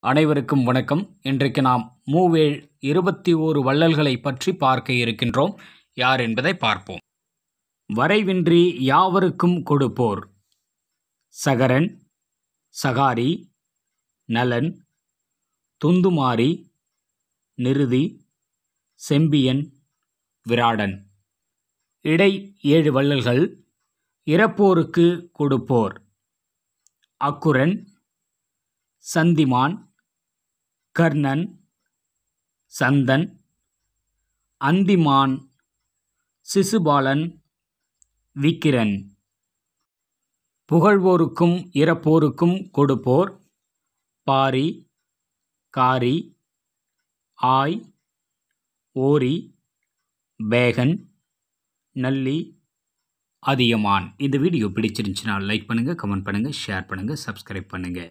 அனைவருக்கும் வணக்கம். இன்றைக்கு நாம் மூவேழ் இருபத்தி ஓரு வள்ளல்களை பற்றி பார்க்க இருக்கின்றோம். யார் என்பதை பார்ப்போம். வரைவின்றி யாவருக்கும் கொடுப்போர்? சகரன் சகாரி நலன் துந்துமாரி நிருதி செம்பியன் விராடன். இடை ஏழு வள்ளல்கள் இறப்போருக்கு கொடுப்போர். அக்குரன் சந்திமான் கர்ணன் சந்தன் அந்திமான் சிசுபாலன் விக்கிரன். புகழ்வோருக்கும் இறப்போருக்கும் கொடுப்போர் பாரி காரி ஆய் ஓரி பேகன் நல்லி அதியமான். இந்த வீடியோ பிடிச்சிருந்துச்சுன்னா லைக் பண்ணுங்கள் கமெண்ட் பண்ணுங்கள் ஷேர் பண்ணுங்கள் சப்ஸ்கிரைப் பண்ணுங்கள்